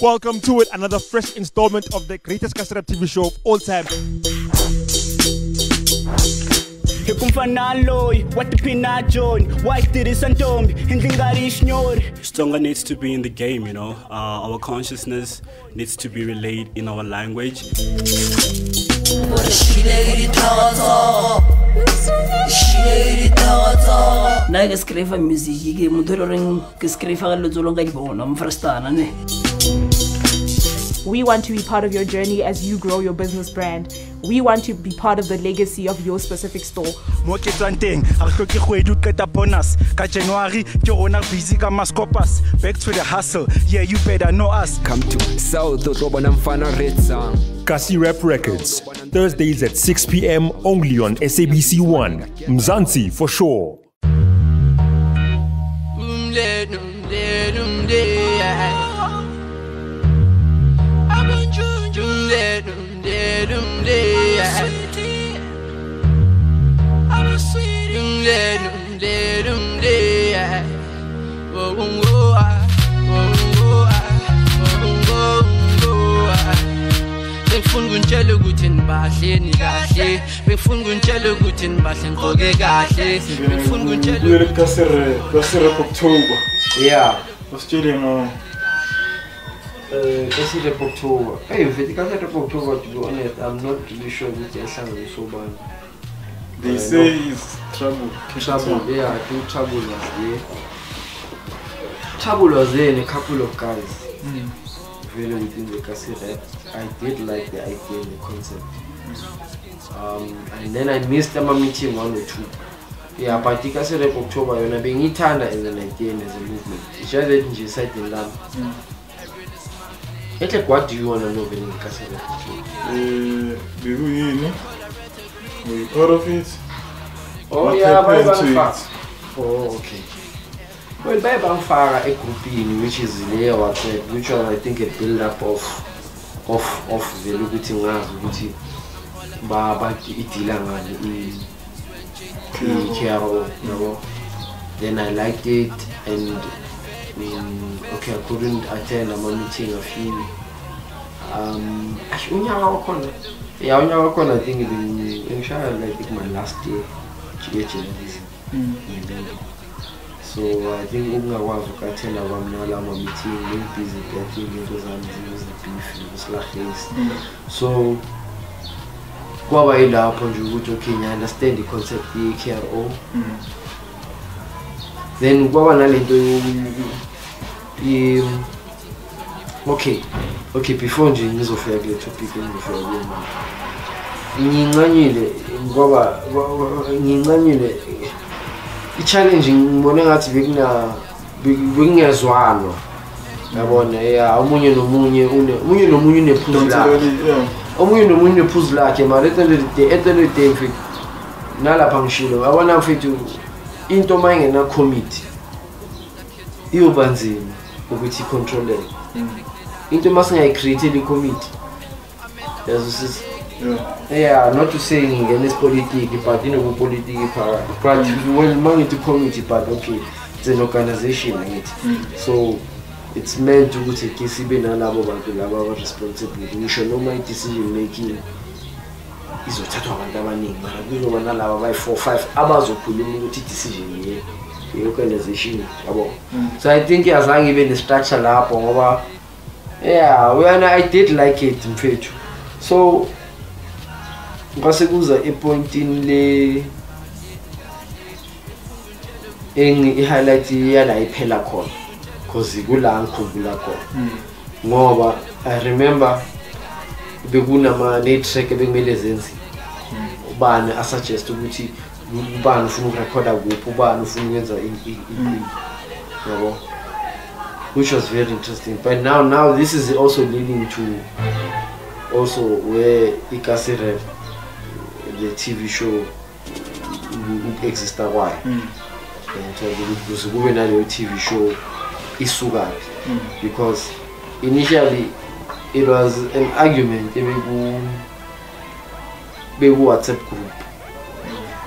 Welcome to it, another fresh installment of the greatest Kasi Rap TV show of all time. kumfana loyi watiphina joni wayitirhisa ntombi endli nga ri xinyori Stonga needs to be in the game, you know. Uh, our consciousness needs to be relayed in our language. Nna ke skryfa music ke motho e le goreng ke skryfa ka dilo tse ka di bona mofrestana ne We want to be part of your journey as you grow your business brand. We want to be part of the legacy of your specific store. mo ke tswang teng ga re tloke kgwedi o qeta bonus ka january ke rona busy ka mascopas back to the hustle yeah you better know us come to south otobona mfana red song Kasi Rap Records, Thursdays at 6 p.m. only on SABC 1. Mzansi for sure. Kahle bengifuna ukuntshela ukuthi nibahle ngigqoke kahle bengifuna ukuntshela Kuyele kasere kasere October. Yeah. Usitshele ngo Uh, esile October. Hey, mfethu kasete October to be honest, I'm not really sure ukuthi yahlanganisa ubani. they Uh, say no. is trouble. Trouble, yeah, I think Trouble was there. Trouble was there and a couple of guys. Mm. Really within the Kasi rap. I did like the idea and the concept. Um, and then I missed a meeting one or two. Yeah, but the Kasi rap October, yona bengiyithanda as an idea and as a movement. It's just that nje side lami. Mm. It's like what do you want to know when you Kasi rap October? Eh bekuyini? Were you part of it? Oh What yeah, baye happened to bangifaka. Oh okay. Well, baye bangifaka egroupini which is le WhatsApp which was I think a build up of of of vele ukuthi ngazi ukuthi ba ba idila ngani i i KRO yabo. Then I liked it and um, okay I couldn't attend ama meeting a few um unyaka wakhona ya unyaka wakhona I think ngishaya like I think my last year ye journalism Mm. so i think ukungakwazi ukuathenda kwami nalama meeting ngibusy i think into zami zibeef nokusilahleisi Mm. so kwaba yilapho nje ukuthi okay ngiya-understand i-concept ye-k r o Mm. then kwaba nalento okay okay before nje ngizofika kule topic engizofika kuyo manje ngincanyile ngoba ngincanyile i-challenge ngibone ngathi bekuna bekungezwano yabona ya omunye nomunye une omunye nomunye unephuzu lakhe. Omunye nomunye unephuzu lakhe mara at the end of the day at the end of the mfethu nalapha ngishilo yabona mfethu into ma ingenacommittee iyoba nzima ukuthi icontroleke Mm. into ma singayicreateli i-committee Yeah. yeah not to say ngingena esipolitiki but inobupolitiki phakathi but well ma ngithi committee but okay it's an organization angithi Mm. so it's meant ukuthi ke sibe nalabo bantu laba aba-responsible ngisho noma i-decision making izothathwa abantu abaningi. Mara kuzoba nalaba abayi-four five abazokhuluma ukuthi i-decision ye i-organization yabo? Mm. so i think azange ibe ne-structure lapho ngoba yeah wena i did like it mfethu. So ngase kuza epointini le engi i-highlight yala iphela khona. Cause kula ngikhumbula khona Mm. ngoba i remember bekunama ne-track ebekumele zenziwe ubani asuggest ukuthi ubani ufuna ukurekhoda kuphi ubani ufuna ukwenza i- i- i- yabo? Which was very interesting. But now now this is also leading to also where ikasi rap the tv show exista kwayo. Mm. ukuze kube naleyo tv show isukaphi Mm. because initially it was an argument ebeku beku-whatsapp group.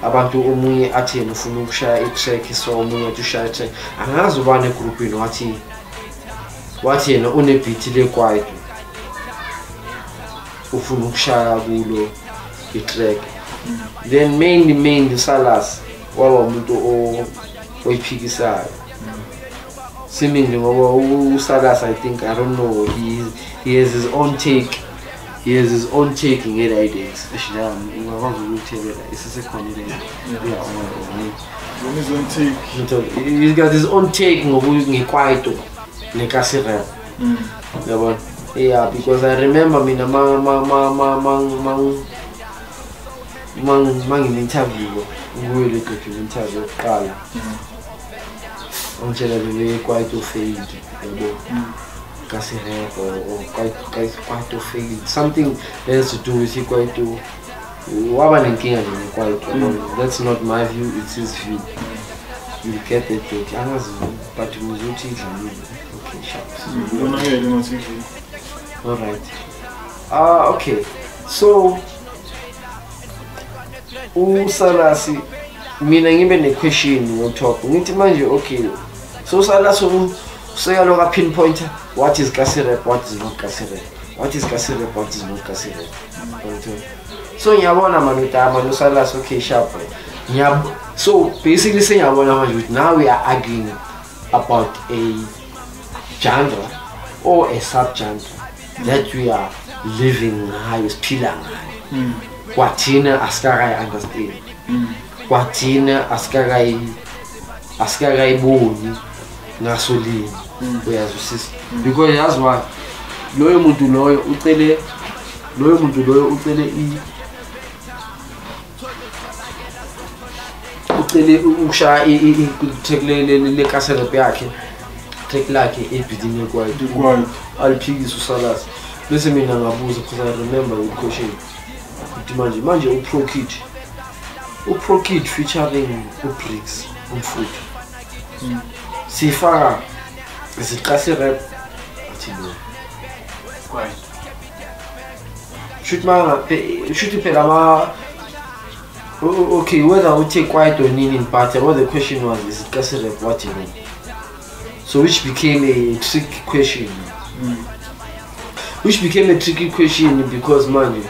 Abantu omunye athi yena ufuna ukushaya i-track so omunye athi ushaya i-track angazi ubani egruphini wathi wathi yena unebhithi lekwaito ufuna ukushaya kulo itrack. Then mainly mainly salas waba umuntu o- oyiphikisayo seemingly usalas i think i don't know he, he has his own take he has his own take nge-ideas especially um, ungakwazi ukuthelela isisekhonile When is on take? he's got his own take ngekwaito nekasi rap Mm. yabona? Yeah because i remember mina ma- ma- ma- ma- ma- ma- ma- mangine-interview kuyo le documentary yokuqala onde ela vive quarto feed, entendeu? Mm. Cacerreca, ou quarto, quarto feed, something else to do with quarto. wabanenkinga nje nekwaito that's not my view it's his view. You get that joke angazi but uzothi idlalile okay ah, sharp alright. Ah uh, okay so usalasi mina ngibe nequestion On ngithi manje okay so usalasi usekalo ka-pinpointer what is kasi rap what is not rap what is kasi rap what is not rap Uyangithola? so ngiyabona mani udama nosalasi okay sharp Ngiyab so basically sengiyabona manje ukuthi now we are arguing about a genre or a subgenre that we are living ngayo siphila ngayo Mm. kwathina asikakayi understand Mm. kwathina asikakayi asikakayiboni ngaso lini Mm. uyazwisisa because yazi why loyo muntu loyo ucele loyo muntu loyo ucele i ucele ukushaya lekaserep yakhe track lakhe ebhidini Ekwaito. aliphikise usalasi bese mina ngabuza because i remember question ukuthi manje manje uprokid uprokid featuring ubricks umfutho Siyifaka ziqase rap athi Right. shuthi shuthi phela ma okay whether uthe quiet or nini but what the question was is it kasi rap what you mean so which became a tricky question Mm. which became a tricky question because manje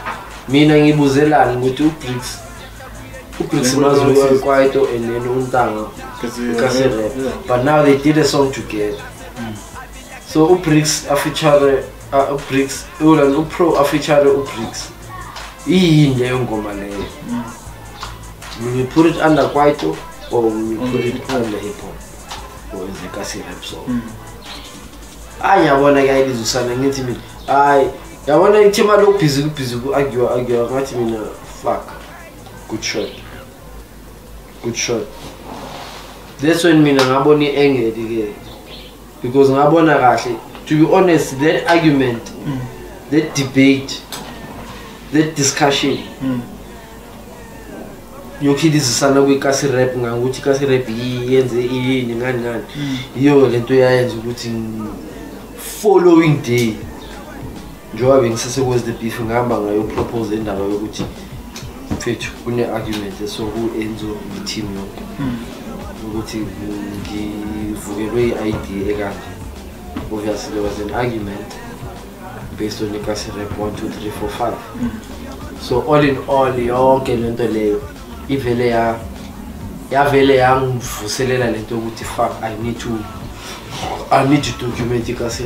mina ngibuzelani ukuthi ubricks Ngibona maziwa ukuthi- kwaito and then untanga Kasi- rap. but now they did a song together. So ubricks afeature uh, ubricks ulan upro afeature ubricks iyini leyo. Ngoma leyo will you put it under kwaito or will you put it under hip hop or is it kasi rap song? Mm. hayi yabona kuyayilizwisana ngithi mina hayi yabona ithema lokubhizi kubhizi ku-argue argue ngathi mina fuck good shot good shot that's when mina ngabona i-engeli ke because ngabona kahle to be honest that argument Mm. that debate that discussion Mm. yokhilizisana kwikasi rap ngokuthi ikasi rap yenze yini ngani ngani Mm. yiyo lento yayenza ukuthi following day njengoba bengisesekwenza the beef ngihamba ngayopropose indaba yokuthi mfethu kune-argument esoku-enzo i-team yonke Mm. ukuthi ngivukelwe i-idea ekanje. Obviously there was an argument based on ikasi rap 1 2 3 4 5 Mm. so all in all yonke lento leyo ivele ya yavele yangivuselela lento yokuthi fuck i need to i need to document ikasi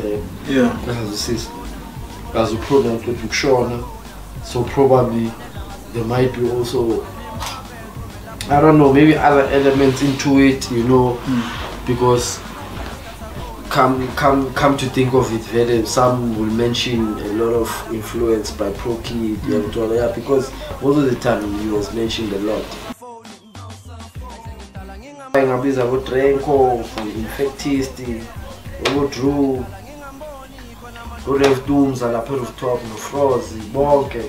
ngazwisisa ngaze uprogram ukuthi ukushona. So probably there might be also i don't know maybe other elements into it you know Mm. because come come come to think of it vele some will mention a lot of influence by pro kid mm. yeah because most of the time he was mentioned a lot ngabiza bodrenko from infectist obodrew urev dumza lapha rooftop nofrozi bonke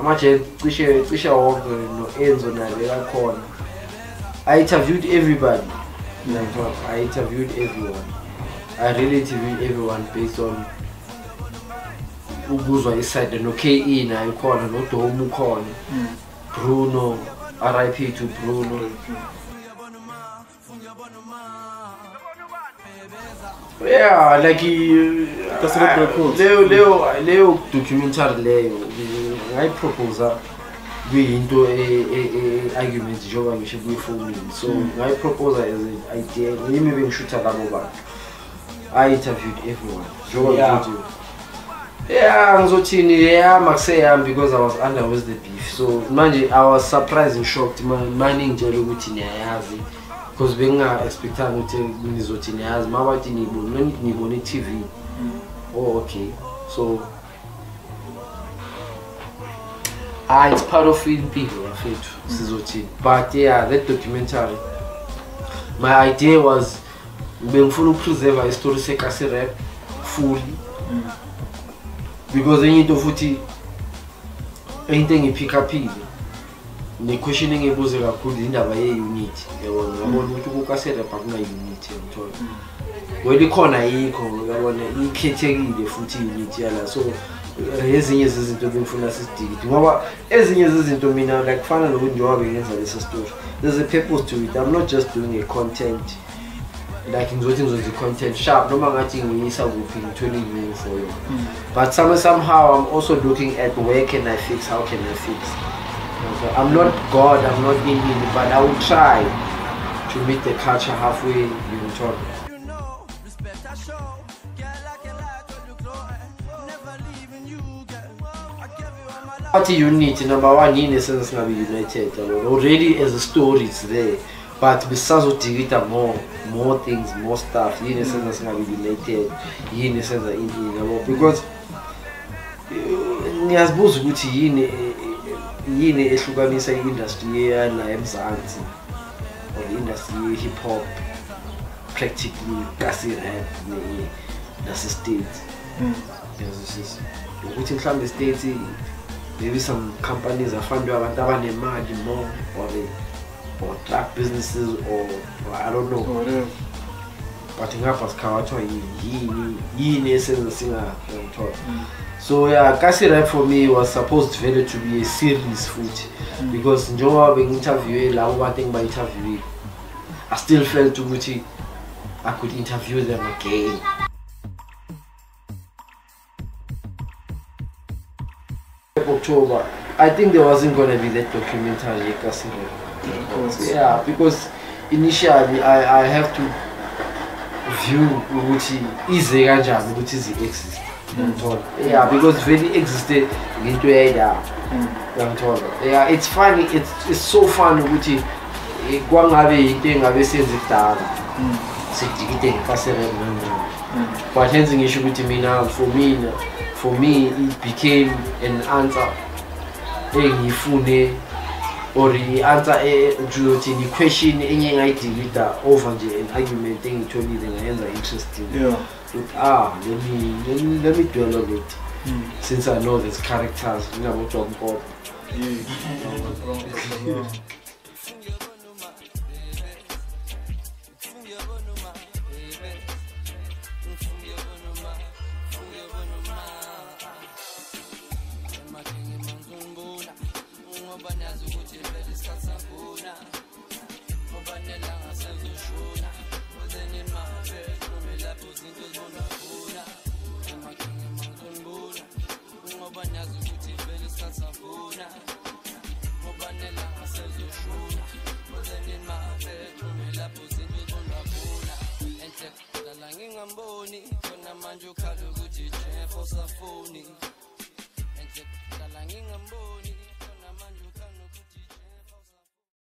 amaje cishe cishe wonke no-enzo naye yakhona i interviewed everybody. Like, i interviewed everyone. I really interviewed everyone based on ukuzwa iside no-ke naye khona nodomu khona. Mm. bruno rip to bruno. Yeah like i- Kasele Records. leyo leyo leyo documentary leyo. Ngayipropose kuyinto e- e- e- argument njengoba ngisho kuyifowunini so ngayipropose as an idea yimi bengishutha labo bantu. I interviewed everyone njengoba ngizothi yeah ngizothini? Yeah makuseyami because i was under with the beef. So manje i was surprised and shocked ma- maningitshela ukuthi niyayazi because benginga-expectanga ukuthi nizothi niyazi ma bathi niyibone niyibone i-tv oh okay. So ah it's part of impilo yafethu sizothini but yeah that documentary. My idea was bengifuna ukupreserva isitori sekasi rap fully. Because enye into futhi into engiphikhaphile ne-question engibuze kakhulu indaba ye-unity yabona yabona ukuthi kukaserap akuna-unity yamthola well ikhona yikho yabona ikhethekile futhi yala so ezinye zezinto bengifuna sisidikide ngoba ezinye zezinto mina like kufana nokuthi njengoba bengenza leso story there's a purpose to it. I'm not just doing a content like ngizothi ngizothi i-content sharp noma ngathi ngiyisa kuphi ngithole i-new for you. Hmm. But some, somehow i'm also looking at where can i fix how can i fix. So i'm not god i'm not in it but i will try to meet the culture halfway you I show. Girl, I can lie till you glow. Never leaving you, girl. I give you all my life. Party unity number one yini sesingabe united yabo already as a story it's there but besazodikita more more things more stuff yini esenza singabe united yini esenza ini yabo because niyazibuza ukuthi yini yini ehlukanisa i-industry yena emzansi or i-industry ye-hip hop practically kasi-rap nase-states yazwisisa ukuthi mhlawumbe states maybe some companies are afundwe abantu abanemali more or, or drug businesses or, or i don't know. Oh, Whatever. but ngapha sikhawathiwa yini yini esenza singathola so yeah kasi rap for me was supposed vele to be a series futhi mm. because njengoba bengi-interviewe labo bantu engiba-interviewe i still felt ukuthi i could interview them again October, I think there wasn't gonna be that documentary Kasi Rap. Uh, yeah, because initially I, I have to view ukuthi ize kanjani ukuthi izi exist. Uyangithola? Mm. Yeah, because vele existed ngento eyayidala. Mm. Uyangithola? Yeah, it's funny, it's, it's so fun ukuthi eh, kwangabe into engabe senze kudala. Mm. Sidikide ngekasi rap kanjani. but hence ngisho ukuthi mina for me for me it became an answer. Engiyifune or i-answer ngiyothini i-question enye engayidilida over nje an argument engiyitholile ngayenza interesting. Yeah. ukuthi ah let me, let me, let me dwell on it. Since i know there's characters njengabo-john pop Yeah. safuna Obanela asezoshuna Mozeni mafe Kumela buzini kunabuna Enhle dala ngingamboni Khona manje ukhala ukuthi jefo safuni Enhle dala ngingamboni